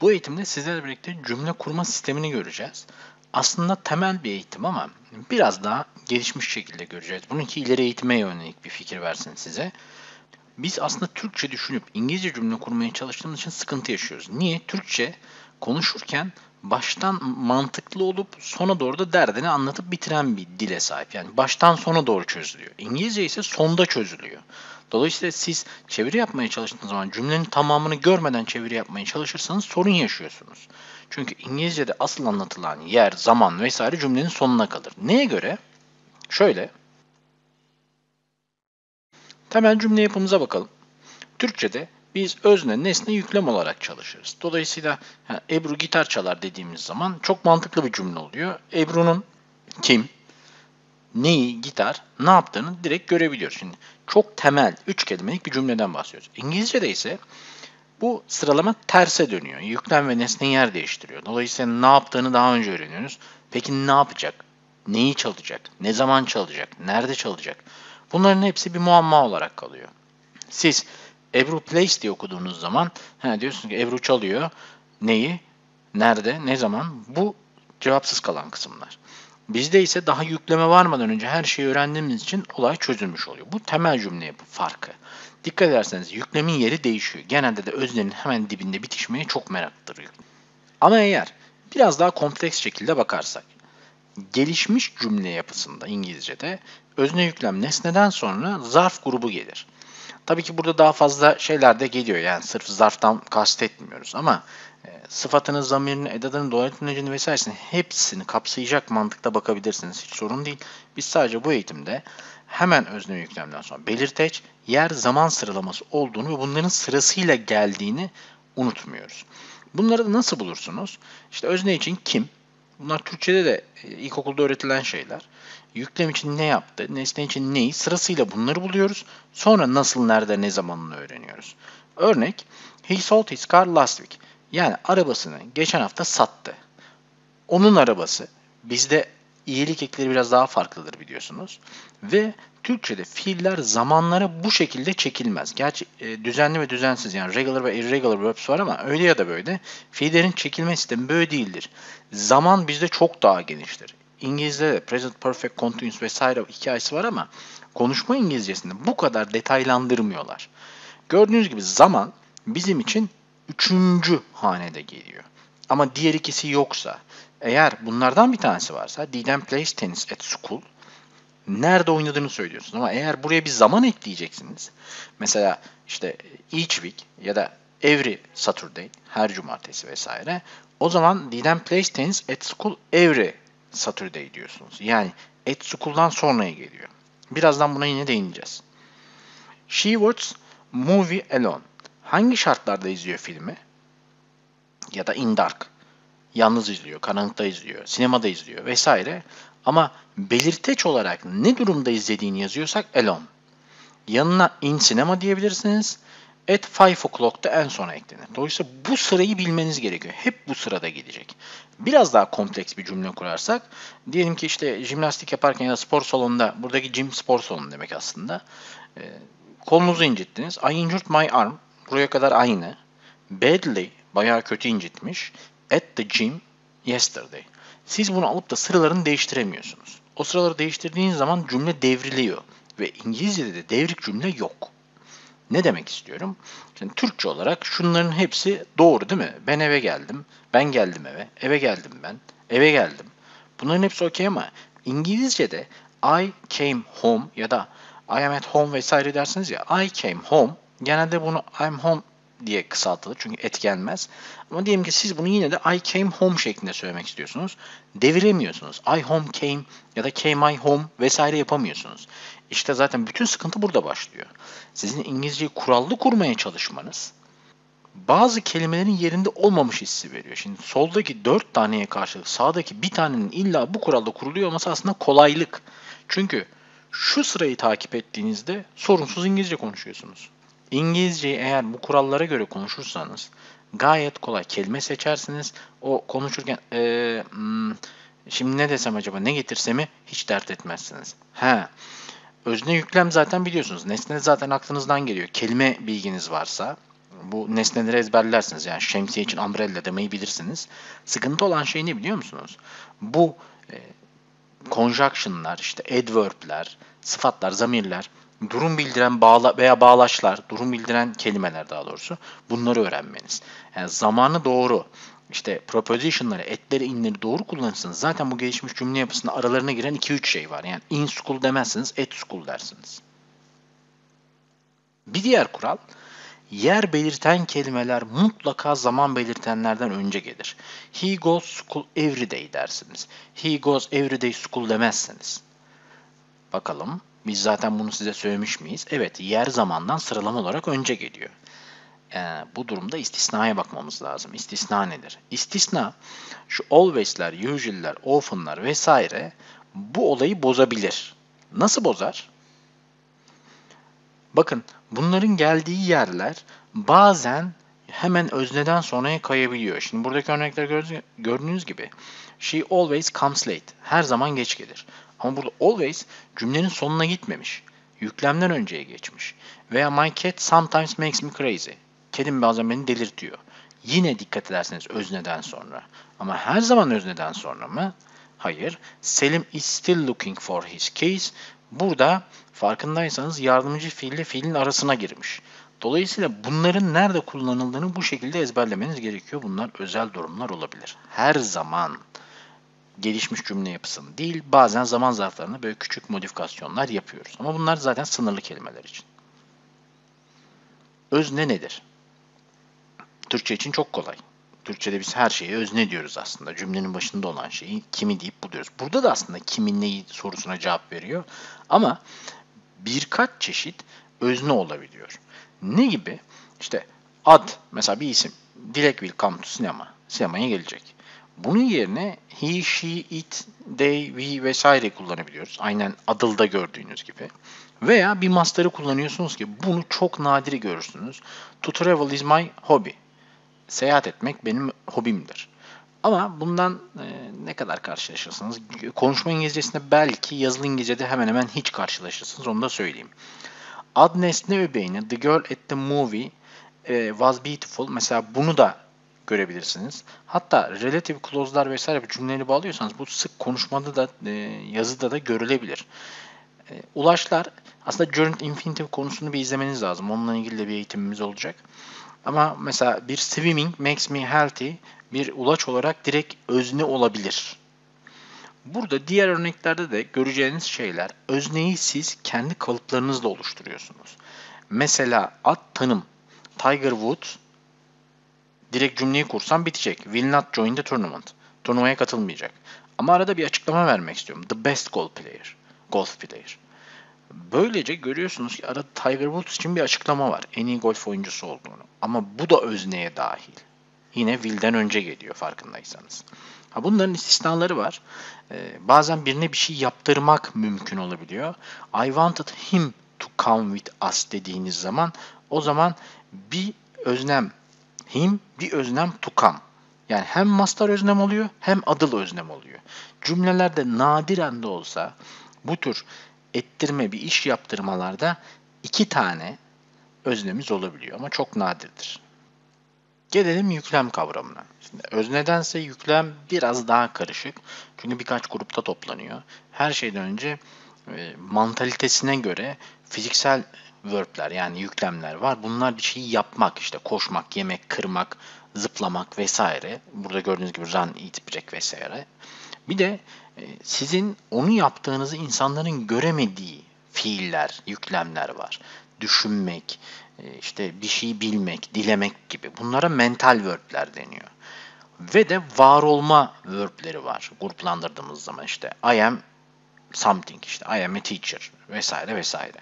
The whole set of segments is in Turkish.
Bu eğitimde sizlerle birlikte cümle kurma sistemini göreceğiz. Aslında temel bir eğitim ama biraz daha gelişmiş şekilde göreceğiz. Bununki ileri eğitime yönelik bir fikir versin size. Biz aslında Türkçe düşünüp İngilizce cümle kurmaya çalıştığımız için sıkıntı yaşıyoruz. Niye? Türkçe konuşurken baştan mantıklı olup sona doğru da derdini anlatıp bitiren bir dile sahip. Yani baştan sona doğru çözülüyor. İngilizce ise sonda çözülüyor. Dolayısıyla siz çeviri yapmaya çalıştığınız zaman cümlenin tamamını görmeden çeviri yapmaya çalışırsanız sorun yaşıyorsunuz. Çünkü İngilizce'de asıl anlatılan yer, zaman vesaire cümlenin sonuna kalır. Neye göre? Şöyle. Temel cümle yapımıza bakalım. Türkçe'de biz özne, nesne, yüklem olarak çalışırız. Dolayısıyla yani Ebru gitar çalar dediğimiz zaman çok mantıklı bir cümle oluyor. Ebru'nun kim, neyi, gitar, ne yaptığını direkt görebiliyoruz. Şimdi çok temel, üç kelimelik bir cümleden bahsediyoruz. İngilizce'de ise bu sıralama terse dönüyor. Yüklem ve nesne yer değiştiriyor. Dolayısıyla ne yaptığını daha önce öğreniyoruz. Peki ne yapacak? Neyi çalacak? Ne zaman çalacak? Nerede çalacak? Bunların hepsi bir muamma olarak kalıyor. Siz Ebru plays diye okuduğunuz zaman he, diyorsunuz ki Ebru çalıyor. Neyi? Nerede? Ne zaman? Bu cevapsız kalan kısımlar. Bizde ise daha yükleme varmadan önce her şeyi öğrendiğimiz için olay çözülmüş oluyor. Bu temel cümle yapı farkı. Dikkat ederseniz yüklemin yeri değişiyor. Genelde de öznenin hemen dibinde bitişmeye çok meraklıdır. Ama eğer biraz daha kompleks şekilde bakarsak, gelişmiş cümle yapısında İngilizce'de özne yüklem nesneden sonra zarf grubu gelir. Tabii ki burada daha fazla şeyler de geliyor. Yani sırf zarftan kastetmiyoruz ama e, sıfatını, zamirini, edatını, dolaylı vesairesini hepsini kapsayacak mantıkta bakabilirsiniz. Hiç sorun değil. Biz sadece bu eğitimde hemen özne yüklemden sonra belirteç, yer, zaman sıralaması olduğunu ve bunların sırasıyla geldiğini unutmuyoruz. Bunları da nasıl bulursunuz? İşte özne için kim? Bunlar Türkçe'de de e, ilkokulda öğretilen şeyler. Yüklem için ne yaptı, nesne için neyi sırasıyla bunları buluyoruz. Sonra nasıl, nerede, ne zamanını öğreniyoruz. Örnek, he sold his car last week. Yani arabasını geçen hafta sattı. Onun arabası. Bizde iyilik ekleri biraz daha farklıdır biliyorsunuz. Ve Türkçe'de fiiller zamanlara bu şekilde çekilmez. Gerçi e, düzenli ve düzensiz yani regular ve irregular verbs var ama öyle ya da böyle fiillerin çekilme sistemi böyle değildir. Zaman bizde çok daha geniştir. İngilizce'de de present perfect continuous vesaire hikayesi var ama konuşma İngilizcesinde bu kadar detaylandırmıyorlar. Gördüğünüz gibi zaman bizim için üçüncü hanede geliyor. Ama diğer ikisi yoksa, eğer bunlardan bir tanesi varsa, Didem plays tennis at school, nerede oynadığını söylüyorsunuz. Ama eğer buraya bir zaman ekleyeceksiniz, mesela işte each week ya da every Saturday, her cumartesi vesaire, o zaman Didem plays tennis at school every Saturday diyorsunuz. Yani at school'dan sonraya geliyor. Birazdan buna yine değineceğiz. She watches movie alone. Hangi şartlarda izliyor filmi? Ya da in dark. Yalnız izliyor, karanlıkta izliyor, sinemada izliyor vesaire. Ama belirteç olarak ne durumda izlediğini yazıyorsak alone. Yanına in sinema diyebilirsiniz. At 5 o'clock'ta en sona eklenir. Dolayısıyla bu sırayı bilmeniz gerekiyor. Hep bu sırada gidecek. Biraz daha kompleks bir cümle kurarsak, diyelim ki işte jimnastik yaparken ya da spor salonunda, buradaki gym spor salonu demek aslında. E, kolunuzu incittiniz. I injured my arm. Buraya kadar aynı. Badly, bayağı kötü incitmiş. At the gym yesterday. Siz bunu alıp da sıralarını değiştiremiyorsunuz. O sıraları değiştirdiğiniz zaman cümle devriliyor. Ve İngilizce'de de devrik cümle yok. Ne demek istiyorum? Şimdi Türkçe olarak şunların hepsi doğru değil mi? Ben eve geldim, ben geldim eve, eve geldim ben, eve geldim. Bunların hepsi okey ama İngilizce'de I came home ya da I am at home vesaire dersiniz ya I came home genelde bunu I'm home diye kısaltılır çünkü et gelmez. Ama diyelim ki siz bunu yine de I came home şeklinde söylemek istiyorsunuz. Deviremiyorsunuz. I home came ya da came I home vesaire yapamıyorsunuz. İşte zaten bütün sıkıntı burada başlıyor. Sizin İngilizceyi kurallı kurmaya çalışmanız bazı kelimelerin yerinde olmamış hissi veriyor. Şimdi soldaki dört taneye karşılık sağdaki bir tanenin illa bu kuralda kuruluyor olması aslında kolaylık. Çünkü şu sırayı takip ettiğinizde sorunsuz İngilizce konuşuyorsunuz. İngilizceyi eğer bu kurallara göre konuşursanız gayet kolay kelime seçersiniz. O konuşurken hmm, şimdi ne desem acaba ne getirsemi hiç dert etmezsiniz. He. Özne yüklem zaten biliyorsunuz. Nesne zaten aklınızdan geliyor. Kelime bilginiz varsa Bu nesneleri ezberlersiniz. Yani şemsiye için umbrella demeyi bilirsiniz. Sıkıntı olan şey ne biliyor musunuz? Bu e, conjunction'lar, işte adverb'ler, sıfatlar, zamirler, durum bildiren bağla veya bağlaçlar, durum bildiren kelimeler daha doğrusu bunları öğrenmeniz. Yani zamanı doğru, işte proposition'ları, etleri, inleri doğru kullanırsanız zaten bu gelişmiş cümle yapısında aralarına giren 2-3 şey var. Yani in school demezsiniz, at school dersiniz. Bir diğer kural, yer belirten kelimeler mutlaka zaman belirtenlerden önce gelir. He goes school every day dersiniz. He goes every day school demezsiniz. Bakalım, biz zaten bunu size söylemiş miyiz? Evet, yer zamandan sıralama olarak önce geliyor. Ee, bu durumda istisnaya bakmamız lazım. İstisna nedir? İstisna şu always'ler, usual'ler, often'lar vesaire bu olayı bozabilir. Nasıl bozar? Bakın bunların geldiği yerler bazen hemen özneden sonraya kayabiliyor. Şimdi buradaki örnekler gördüğünüz gibi she always comes late. Her zaman geç gelir. Ama burada always cümlenin sonuna gitmemiş. Yüklemden önceye geçmiş. Veya my cat sometimes makes me crazy. Kedim bazen beni delirtiyor. Yine dikkat ederseniz özneden sonra. Ama her zaman özneden sonra mı? Hayır. Selim is still looking for his keys. Burada farkındaysanız yardımcı fiille fiilin arasına girmiş. Dolayısıyla bunların nerede kullanıldığını bu şekilde ezberlemeniz gerekiyor. Bunlar özel durumlar olabilir. Her zaman gelişmiş cümle yapısını değil, bazen zaman zarflarında böyle küçük modifikasyonlar yapıyoruz. Ama bunlar zaten sınırlı kelimeler için. Özne nedir? Türkçe için çok kolay. Türkçe'de biz her şeye özne diyoruz aslında. Cümlenin başında olan şeyi kimi deyip buluyoruz. Burada da aslında kimin neyi sorusuna cevap veriyor. Ama birkaç çeşit özne olabiliyor. Ne gibi? İşte ad, mesela bir isim. Dilek will come to cinema. Sinemaya gelecek. Bunun yerine he, she, it, they, we vesaire kullanabiliyoruz. Aynen adılda gördüğünüz gibi. Veya bir master'ı kullanıyorsunuz ki bunu çok nadir görürsünüz. To travel is my hobby seyahat etmek benim hobimdir. Ama bundan e, ne kadar karşılaşırsınız? Konuşma İngilizcesinde belki yazılı İngilizce'de hemen hemen hiç karşılaşırsınız. Onu da söyleyeyim. Ad nesne öbeğini The Girl at the Movie e, was beautiful. Mesela bunu da görebilirsiniz. Hatta relative clause'lar vesaire cümleleri bağlıyorsanız bu sık konuşmada da e, yazıda da görülebilir. E, ulaşlar aslında gerund infinitive konusunu bir izlemeniz lazım. Onunla ilgili de bir eğitimimiz olacak. Ama mesela bir swimming makes me healthy bir ulaç olarak direkt özne olabilir. Burada diğer örneklerde de göreceğiniz şeyler özneyi siz kendi kalıplarınızla oluşturuyorsunuz. Mesela ad tanım Tiger Woods direkt cümleyi kursam bitecek. Will not join the tournament. Turnuvaya katılmayacak. Ama arada bir açıklama vermek istiyorum. The best golf player. Golf player. Böylece görüyorsunuz ki arada Tiger Woods için bir açıklama var. En iyi golf oyuncusu olduğunu. Ama bu da özneye dahil. Yine Will'den önce geliyor farkındaysanız. Ha bunların istisnaları var. Ee, bazen birine bir şey yaptırmak mümkün olabiliyor. I wanted him to come with us dediğiniz zaman o zaman bir öznem him bir öznem to come. Yani hem mastar öznem oluyor hem adıl öznem oluyor. Cümlelerde nadiren de olsa bu tür ettirme, bir iş yaptırmalarda iki tane öznemiz olabiliyor ama çok nadirdir. Gelelim yüklem kavramına. Şimdi öznedense yüklem biraz daha karışık. Çünkü birkaç grupta toplanıyor. Her şeyden önce e, mantalitesine göre fiziksel verb'ler yani yüklemler var. Bunlar bir şeyi yapmak işte koşmak, yemek, kırmak, zıplamak vesaire. Burada gördüğünüz gibi run, eat, break vesaire. Bir de e, sizin onu yaptığınızı insanların göremediği fiiller, yüklemler var. Düşünmek, e, işte bir şey bilmek, dilemek gibi. Bunlara mental verb'ler deniyor. Ve de var olma verb'leri var gruplandırdığımız zaman işte I am something işte I am a teacher vesaire vesaire.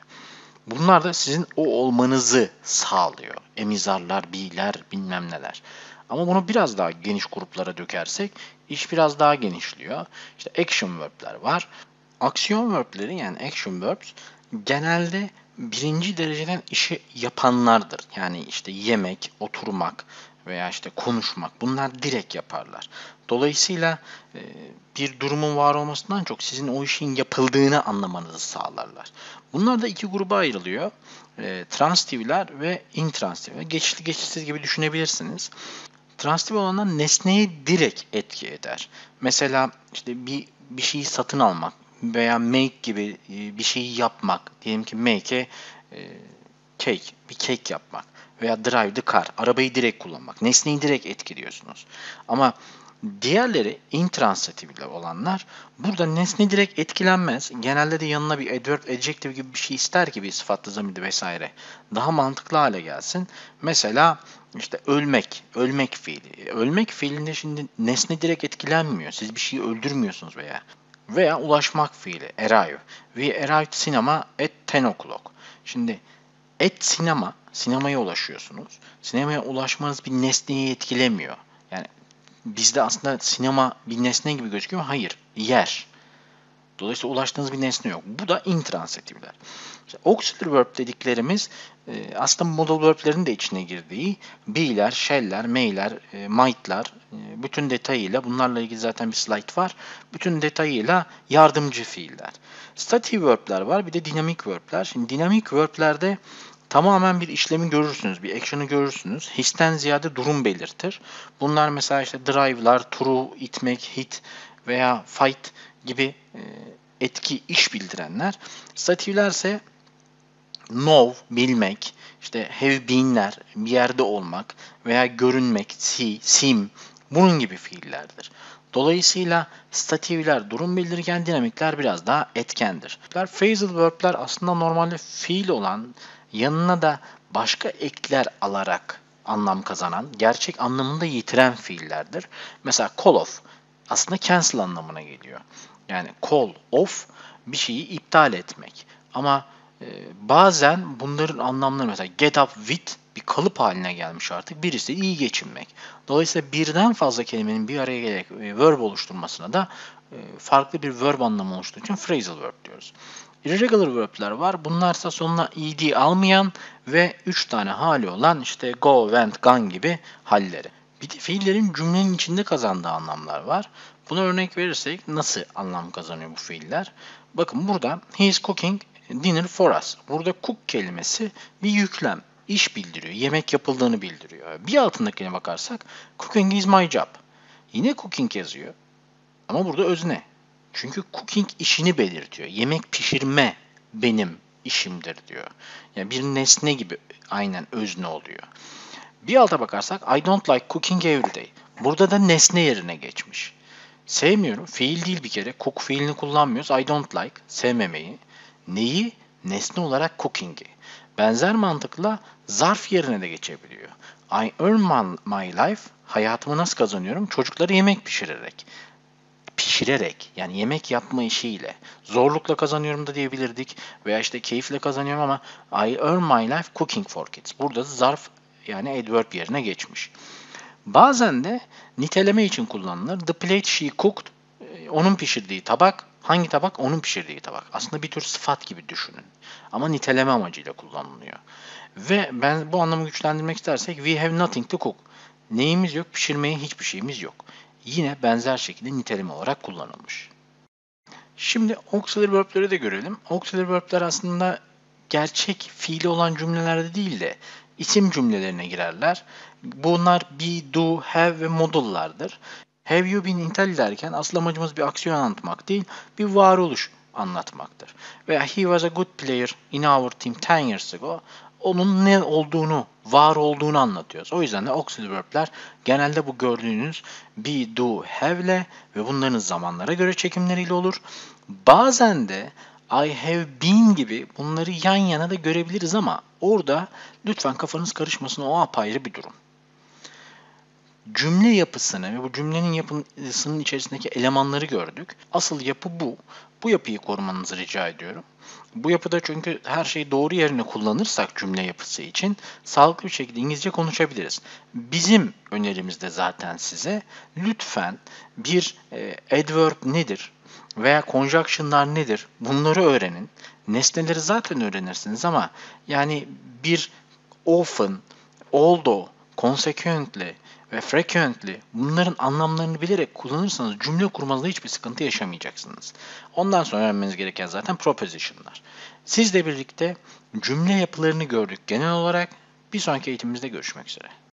Bunlar da sizin o olmanızı sağlıyor. Emizarlar, biler, bilmem neler. Ama bunu biraz daha geniş gruplara dökersek iş biraz daha genişliyor. İşte action verb'ler var. Aksiyon verb'leri yani action verbs genelde birinci dereceden işi yapanlardır. Yani işte yemek, oturmak veya işte konuşmak bunlar direkt yaparlar. Dolayısıyla e, bir durumun var olmasından çok sizin o işin yapıldığını anlamanızı sağlarlar. Bunlar da iki gruba ayrılıyor. E, transitifler ve intransitifler. Geçişli geçişsiz gibi düşünebilirsiniz. Transitif olanlar nesneye direkt etki eder. Mesela işte bir bir şeyi satın almak veya make gibi e, bir şeyi yapmak. Diyelim ki make'e cake, bir cake yapmak veya drive the car, arabayı direkt kullanmak. Nesneyi direkt etkiliyorsunuz. Ama diğerleri intransitive olanlar burada nesne direkt etkilenmez. Genelde de yanına bir adverb, adjective gibi bir şey ister ki bir sıfatlı zamirde vesaire. Daha mantıklı hale gelsin. Mesela işte ölmek, ölmek fiili. Ölmek fiilinde şimdi nesne direkt etkilenmiyor. Siz bir şeyi öldürmüyorsunuz veya veya ulaşmak fiili arrive. We arrived cinema at 10 o'clock. Şimdi et sinema, sinemaya ulaşıyorsunuz. Sinemaya ulaşmanız bir nesneyi etkilemiyor. Yani bizde aslında sinema bir nesne gibi gözüküyor hayır, yer. Dolayısıyla ulaştığınız bir nesne yok. Bu da intransitifler. İşte auxiliary verb dediklerimiz e, aslında modal verb'lerin de içine girdiği be'ler, shall'ler, may'ler, e, might'lar e, bütün detayıyla bunlarla ilgili zaten bir slide var. Bütün detayıyla yardımcı fiiller. Stative verb'ler var bir de dinamik verb'ler. Şimdi dinamik verb'lerde tamamen bir işlemi görürsünüz, bir action'ı görürsünüz. Histen ziyade durum belirtir. Bunlar mesela işte drive'lar, turu, itmek, hit veya fight gibi etki, iş bildirenler. Statifler ise know, bilmek, işte have been'ler, bir yerde olmak veya görünmek, see, sim, bunun gibi fiillerdir. Dolayısıyla statifler durum bildirirken dinamikler biraz daha etkendir. Phrasal verb'ler aslında normalde fiil olan, yanına da başka ekler alarak anlam kazanan, gerçek anlamında yitiren fiillerdir. Mesela call off aslında cancel anlamına geliyor. Yani call off bir şeyi iptal etmek. Ama e, bazen bunların anlamları mesela get up with bir kalıp haline gelmiş artık. Birisi iyi geçinmek. Dolayısıyla birden fazla kelimenin bir araya gelerek e, verb oluşturmasına da e, farklı bir verb anlamı oluştuğu için phrasal verb diyoruz. Irregular verb'ler var. Bunlarsa sonuna ed almayan ve 3 tane hali olan işte go, went, gone gibi halleri. Bir de fiillerin cümlenin içinde kazandığı anlamlar var. Buna örnek verirsek nasıl anlam kazanıyor bu fiiller? Bakın burada he is cooking dinner for us. Burada cook kelimesi bir yüklem, iş bildiriyor, yemek yapıldığını bildiriyor. Bir altındakine bakarsak cooking is my job. Yine cooking yazıyor. Ama burada özne. Çünkü cooking işini belirtiyor. Yemek pişirme benim işimdir diyor. Yani bir nesne gibi aynen özne oluyor. Bir alta bakarsak I don't like cooking every day. Burada da nesne yerine geçmiş. Sevmiyorum. Fiil değil bir kere. Cook fiilini kullanmıyoruz. I don't like. Sevmemeyi. Neyi? Nesne olarak cooking'i. Benzer mantıkla zarf yerine de geçebiliyor. I earn my life. Hayatımı nasıl kazanıyorum? Çocukları yemek pişirerek. Pişirerek. Yani yemek yapma işiyle. Zorlukla kazanıyorum da diyebilirdik. Veya işte keyifle kazanıyorum ama I earn my life cooking for kids. Burada zarf yani adverb yerine geçmiş. Bazen de niteleme için kullanılır. The plate she cooked, e, onun pişirdiği tabak. Hangi tabak? Onun pişirdiği tabak. Aslında bir tür sıfat gibi düşünün. Ama niteleme amacıyla kullanılıyor. Ve ben bu anlamı güçlendirmek istersek we have nothing to cook. Neyimiz yok? Pişirmeye hiçbir şeyimiz yok. Yine benzer şekilde niteleme olarak kullanılmış. Şimdi auxiliary verb'leri de görelim. Auxiliary verb'ler aslında gerçek fiili olan cümlelerde değil de isim cümlelerine girerler. Bunlar be, do, have ve modallardır. Have you been Italy derken asıl amacımız bir aksiyon anlatmak değil, bir varoluş anlatmaktır. Veya he was a good player in our team 10 years ago. Onun ne olduğunu, var olduğunu anlatıyoruz. O yüzden de auxiliary verb'ler genelde bu gördüğünüz be, do, have ile ve bunların zamanlara göre çekimleriyle olur. Bazen de I have been gibi bunları yan yana da görebiliriz ama orada lütfen kafanız karışmasın o apayrı bir durum. Cümle yapısını ve bu cümlenin yapısının içerisindeki elemanları gördük. Asıl yapı bu. Bu yapıyı korumanızı rica ediyorum. Bu yapıda çünkü her şeyi doğru yerine kullanırsak cümle yapısı için sağlıklı bir şekilde İngilizce konuşabiliriz. Bizim önerimizde zaten size lütfen bir e, adverb nedir veya conjunction'lar nedir bunları öğrenin. Nesneleri zaten öğrenirsiniz ama yani bir often, although, consequently ve frequently bunların anlamlarını bilerek kullanırsanız cümle kurmanızda hiçbir sıkıntı yaşamayacaksınız. Ondan sonra öğrenmeniz gereken zaten proposition'lar. Sizle birlikte cümle yapılarını gördük genel olarak. Bir sonraki eğitimimizde görüşmek üzere.